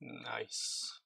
Nice.